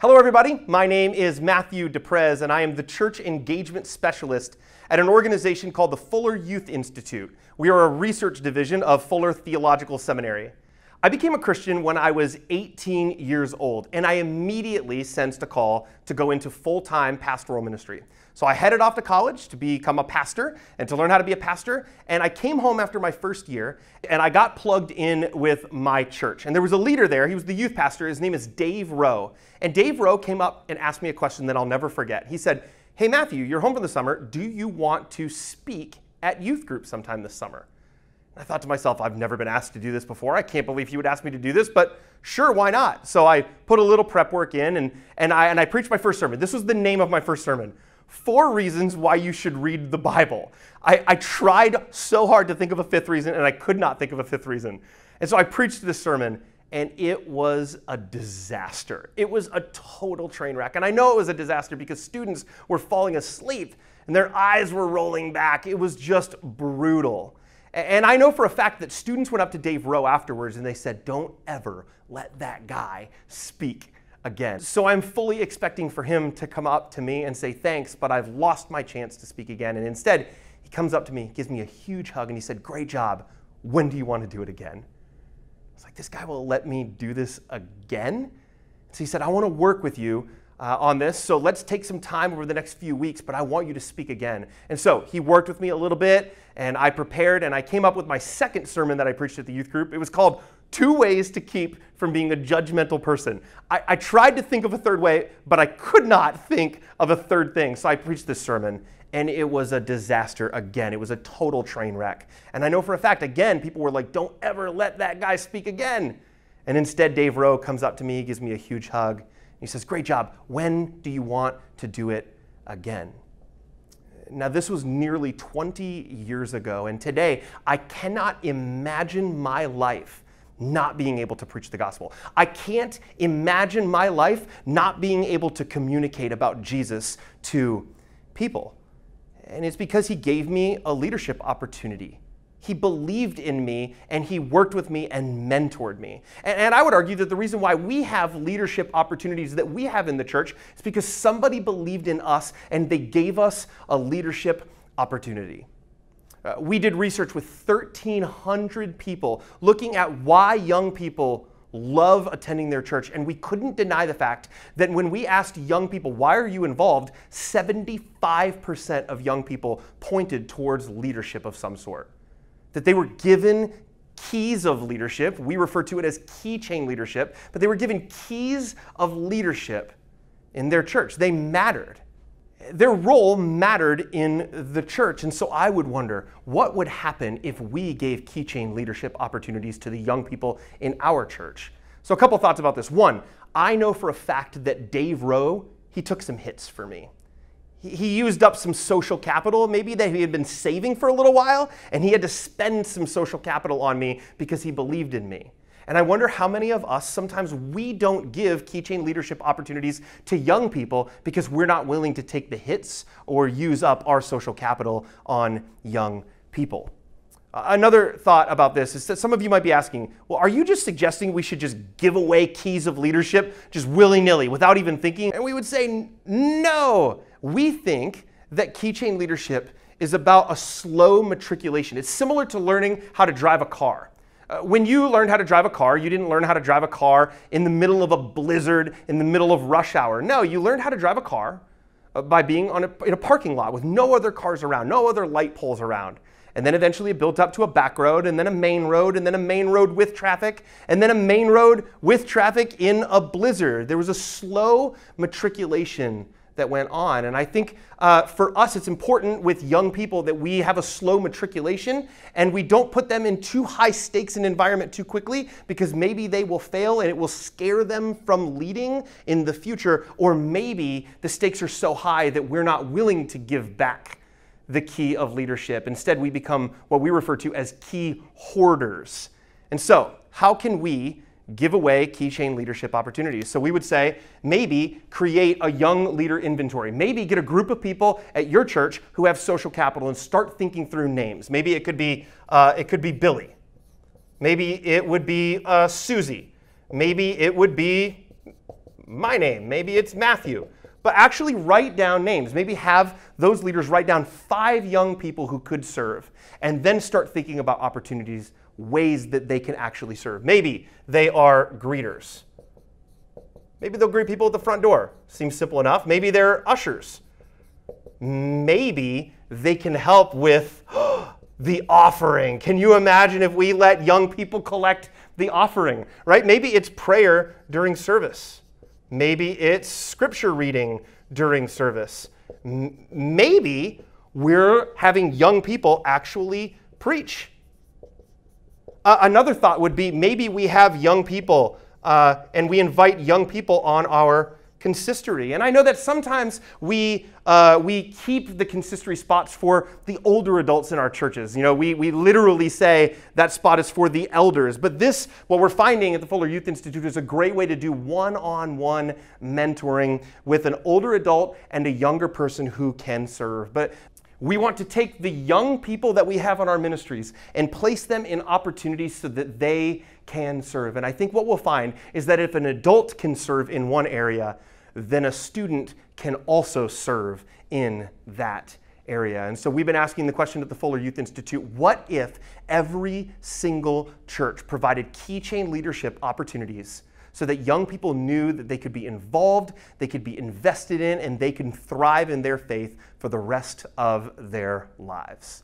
Hello, everybody. My name is Matthew Deprez, and I am the Church Engagement Specialist at an organization called the Fuller Youth Institute. We are a research division of Fuller Theological Seminary. I became a Christian when I was 18 years old, and I immediately sensed a call to go into full time pastoral ministry. So I headed off to college to become a pastor and to learn how to be a pastor. And I came home after my first year and I got plugged in with my church. And there was a leader there. He was the youth pastor. His name is Dave Rowe. And Dave Rowe came up and asked me a question that I'll never forget. He said, Hey, Matthew, you're home for the summer. Do you want to speak at youth group sometime this summer? I thought to myself, I've never been asked to do this before. I can't believe he would ask me to do this, but sure, why not? So I put a little prep work in and, and, I, and I preached my first sermon. This was the name of my first sermon four reasons why you should read the Bible. I, I, tried so hard to think of a fifth reason, and I could not think of a fifth reason. And so I preached this sermon, and it was a disaster. It was a total train wreck. And I know it was a disaster because students were falling asleep and their eyes were rolling back. It was just brutal. And I know for a fact that students went up to Dave Rowe afterwards and they said, Don't ever let that guy speak again. So I'm fully expecting for him to come up to me and say thanks, but I've lost my chance to speak again. And instead, he comes up to me, gives me a huge hug, and he said, Great job. When do you want to do it again? I was like, This guy will let me do this again? So he said, I want to work with you uh, on this. So let's take some time over the next few weeks, but I want you to speak again. And so he worked with me a little bit, and I prepared, and I came up with my second sermon that I preached at the youth group. It was called Two Ways to Keep from Being a Judgmental Person. I, I tried to think of a third way, but I could not think of a third thing. So I preached this sermon, and it was a disaster again. It was a total train wreck. And I know for a fact, again, people were like, don't ever let that guy speak again. And instead, Dave Rowe comes up to me, gives me a huge hug, and he says, Great job. When do you want to do it again? Now, this was nearly 20 years ago, and today I cannot imagine my life not being able to preach the gospel. I can't imagine my life not being able to communicate about Jesus to people. And it's because he gave me a leadership opportunity. He believed in me and he worked with me and mentored me. And, and, I would argue that the reason why we have leadership opportunities that we have in the church is because somebody believed in us and they gave us a leadership opportunity. Uh, we did research with 1,300 people looking at why young people love attending their church. And we couldn't deny the fact that when we asked young people, why are you involved? 75% of young people pointed towards leadership of some sort that they were given keys of leadership. We refer to it as keychain leadership, but they were given keys of leadership in their church. They mattered. Their role mattered in the church. And so I would wonder what would happen if we gave keychain leadership opportunities to the young people in our church. So, a couple thoughts about this. One, I know for a fact that Dave Rowe, he took some hits for me he used up some social capital, maybe that he had been saving for a little while, and he had to spend some social capital on me because he believed in me. And I wonder how many of us sometimes we don't give keychain leadership opportunities to young people because we're not willing to take the hits or use up our social capital on young people. Another thought about this is that some of you might be asking, well, are you just suggesting we should just give away keys of leadership just willy nilly without even thinking? And we would say, no. We think that keychain leadership is about a slow matriculation. It's similar to learning how to drive a car. Uh, when you learned how to drive a car, you didn't learn how to drive a car in the middle of a blizzard, in the middle of rush hour. No, you learned how to drive a car uh, by being on a, in a parking lot with no other cars around, no other light poles around. And then eventually it built up to a back road, and then a main road, and then a main road with traffic, and then a main road with traffic in a blizzard. There was a slow matriculation that went on. And I think uh, for us, it's important with young people that we have a slow matriculation and we don't put them in too high stakes an environment too quickly because maybe they will fail and it will scare them from leading in the future. Or maybe the stakes are so high that we're not willing to give back the key of leadership. Instead, we become what we refer to as key hoarders. And so, how can we give away keychain leadership opportunities. So we would say maybe create a young leader inventory. Maybe get a group of people at your church who have social capital and start thinking through names. Maybe it could be uh, it could be Billy. Maybe it would be uh, Susie. Maybe it would be my name, maybe it's Matthew. But actually write down names. Maybe have those leaders write down five young people who could serve, and then start thinking about opportunities, ways that they can actually serve. Maybe they are greeters. Maybe they'll greet people at the front door. Seems simple enough. Maybe they're ushers. Maybe they can help with the offering. Can you imagine if we let young people collect the offering, right? Maybe it's prayer during service. Maybe it's scripture reading during service. M- maybe we're having young people actually preach. Uh, another thought would be maybe we have young people uh, and we invite young people on our consistory. And I know that sometimes we, uh, we keep the consistory spots for the older adults in our churches. You know, we, we literally say that spot is for the elders. But this, what we're finding at the Fuller Youth Institute, is a great way to do one on one mentoring with an older adult and a younger person who can serve. But we want to take the young people that we have on our ministries and place them in opportunities so that they can serve. And I think what we'll find is that if an adult can serve in one area, then a student can also serve in that area. And so we've been asking the question at the Fuller Youth Institute what if every single church provided keychain leadership opportunities so that young people knew that they could be involved, they could be invested in, and they can thrive in their faith for the rest of their lives?